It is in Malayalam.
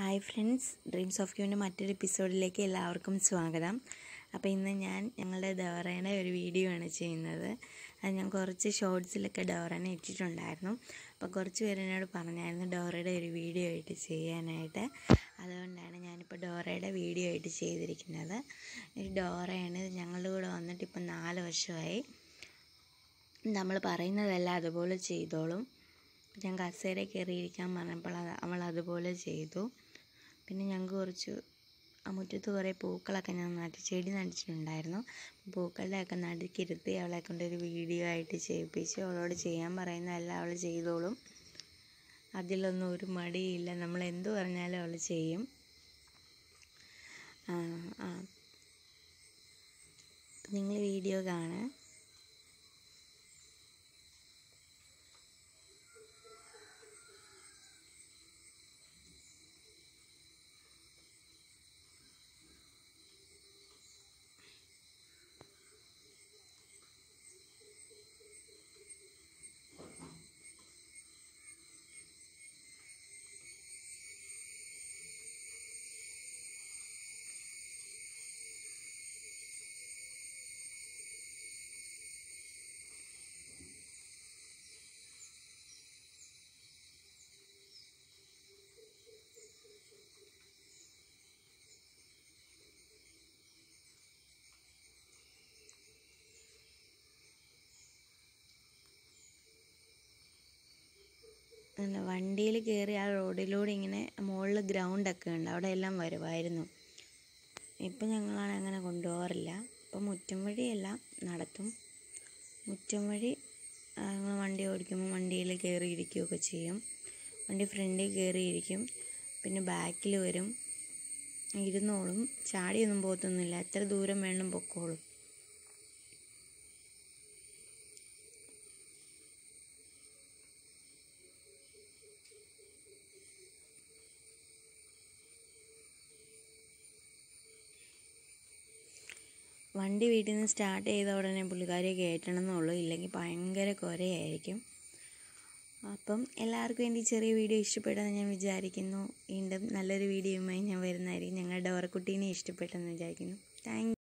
ഹായ് ഫ്രണ്ട്സ് ഡ്രീംസ് ഓഫ് യുവിന്റെ മറ്റൊരു എപ്പിസോഡിലേക്ക് എല്ലാവർക്കും സ്വാഗതം. അപ്പോൾ ഇന്ന് ഞാൻ ഞങ്ങളുടെ ഡോറയുടെ ഒരു വീഡിയോ ആണ് ചെയ്യുന്നത്. അത് ഞാൻ കുറച്ച് ഷോർട്സിലൊക്കെ ഡോറനെ ഇട്ടിട്ടുണ്ടായിരുന്നു. അപ്പോൾ കുറച്ച് പേര് എന്നോട് പറഞ്ഞായിരുന്നു ഡോറയുടെ ഒരു വീഡിയോ ആയിട്ട് ചെയ്യാനായിട്ട്. അതുകൊണ്ടാണ് ഞാനിപ്പോൾ ഡോറയുടെ വീഡിയോ ആയിട്ട് ചെയ്തിരിക്കുന്നത്. ഈ ഡോറയാണ് ഞങ്ങളുടെ കൂടെ വന്നിട്ട് ഇപ്പം നാല് വർഷമായി. നമ്മൾ പറയുന്നതെല്ലാം അതുപോലെ ചെയ്തോളും. ഞാൻ കസേര കയറിയിരിക്കാൻ പറഞ്ഞപ്പോൾ അത് അവൾ അതുപോലെ ചെയ്തു. പിന്നെ ഞങ്ങൾക്ക് കുറച്ച് ആ മുറ്റത്ത് കുറേ പൂക്കളൊക്കെ ഞാൻ നട്ട് ചെടി നട്ടിട്ടുണ്ടായിരുന്നു. പൂക്കളുടെയൊക്കെ നടുക്കിരുത്തി അവളെ കൊണ്ടൊരു വീഡിയോ ആയിട്ട് ചെയ്യിപ്പിച്ച് അവളോട് ചെയ്യാൻ പറയുന്നതല്ല അവൾ ചെയ്തോളും. അതിലൊന്നും ഒരു മടിയില്ല. നമ്മൾ എന്ത് പറഞ്ഞാലും അവൾ ചെയ്യും. നിങ്ങൾ വീഡിയോ കാണുക. എന്താ വണ്ടിയിൽ കയറി ആ റോഡിലൂടെ ഇങ്ങനെ മുകളിൽ ഗ്രൗണ്ടൊക്കെ ഉണ്ട്. അവിടെ എല്ലാം വരുമായിരുന്നു. ഇപ്പം ഞങ്ങളാണ് അങ്ങനെ കൊണ്ടുപോകാറില്ല. ഇപ്പം മുറ്റം വഴിയെല്ലാം നടത്തും. മുറ്റം വഴി ഞങ്ങൾ വണ്ടി ഓടിക്കുമ്പോൾ വണ്ടിയിൽ കയറി ഇരിക്കുകയൊക്കെ ചെയ്യും. വണ്ടി ഫ്രണ്ടിൽ കയറിയിരിക്കും. പിന്നെ ബാക്കിൽ വരും. ഇരുന്നോളും. ചാടിയൊന്നും പോകത്തൊന്നുമില്ല. എത്ര ദൂരം വേണം പൊക്കോളും. വണ്ടി വീട്ടിൽ നിന്ന് സ്റ്റാർട്ട് ചെയ്ത ഉടനെ പുള്ളിക്കാരിയെ കയറ്റണം എന്നുള്ളൂ. ഇല്ലെങ്കിൽ ഭയങ്കര കുരയായിരിക്കും. അപ്പം എല്ലാവർക്കും എന്റെ ചെറിയ വീഡിയോ ഇഷ്ടപ്പെട്ടെന്ന് ഞാൻ വിചാരിക്കുന്നു. വീണ്ടും നല്ലൊരു വീഡിയോയുമായി ഞാൻ വരുന്നതായിരിക്കും. ഞങ്ങളുടെ ഡോറക്കുട്ടീനെ ഇഷ്ടപ്പെട്ടെന്ന് വിചാരിക്കുന്നു. താങ്ക്